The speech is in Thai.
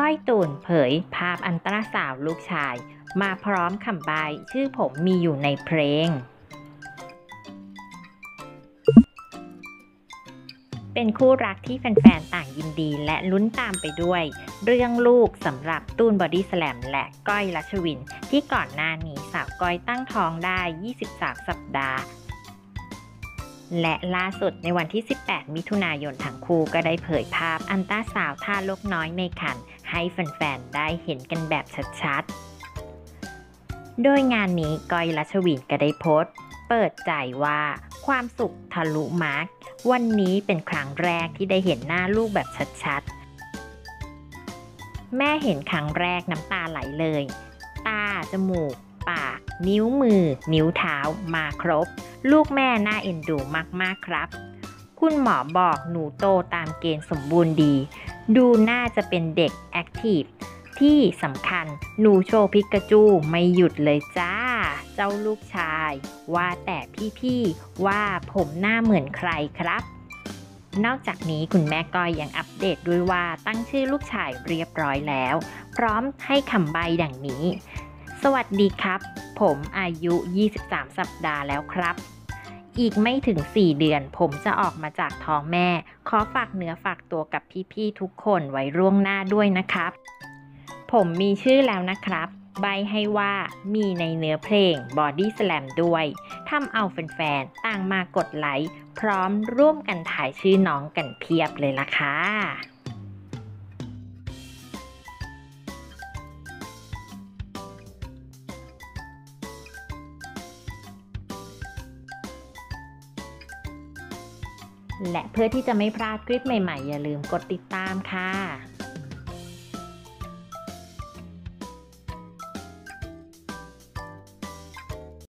ก้อยตูนเผยภาพอัลตราซาวด์ลูกชาย มาพร้อมคำใบ้ชื่อผมมีอยู่ในเพลง เป็นคู่รักที่แฟนๆ ต่างยินดีและลุ้นตามไปด้วย เรื่องลูกสำหรับตูนบอดี้สแลมและก้อยรัชวิน ที่ก่อนหน้านี้สาวก้อยตั้งท้องได้ 23 สัปดาห์ และล่าสุดในวันที่ 18 มิถุนายนทั้งคู่ก็ได้เผยภาพอันต้าสาวท่าลกน้อยในคัน ให้แฟนๆ ได้เห็นกันแบบชัดๆ โดยงานนี้ก้อยรัชวินก็ได้โพสต์ เปิดใจว่าความสุขทะลุมาร์กวันนี้เป็นครั้งแรกที่ได้เห็นหน้าลูกแบบชัดๆ แม่เห็นครั้งแรกน้ำตาไหลเลย ตา จมูก ปาก นิ้วมือ นิ้วเท้ามาครบ ลูกแม่น่าเอ็นดูมากๆครับ คุณหมอบอกหนูโตตามเกณฑ์สมบูรณ์ดี ดูน่าจะเป็นเด็ก active ที่สำคัญหนูโชว์พิกาจูไม่หยุดเลยจ้า เจ้าลูกชาย ว่าแต่พี่ๆ ว่าผมหน้าเหมือนใครครับ นอกจากนี้คุณแม่ก้อยยังอัปเดตด้วยว่าตั้งชื่อลูกชายเรียบร้อยแล้ว พร้อมให้คำใบดังนี้ สวัสดีครับ ผมอายุ 23 สัปดาห์แล้วครับ อีกไม่ถึง 4 เดือน ผมจะออกมาจากท้องแม่ ขอฝากเนื้อฝากตัวกับพี่ๆทุกคนไว้ร่วงหน้าด้วยนะครับ ผมมีชื่อแล้วนะครับ ใบให้ว่ามีในเนื้อเพลง Body Slam ด้วยทำเอาแฟนๆต่างมากดไลค์พร้อมร่วมกันถ่ายชื่อน้องกันเพียบเลยล่ะค่ะ และเพื่อที่จะไม่พลาดคลิปใหม่ๆ อย่าลืมกดติดตามค่ะ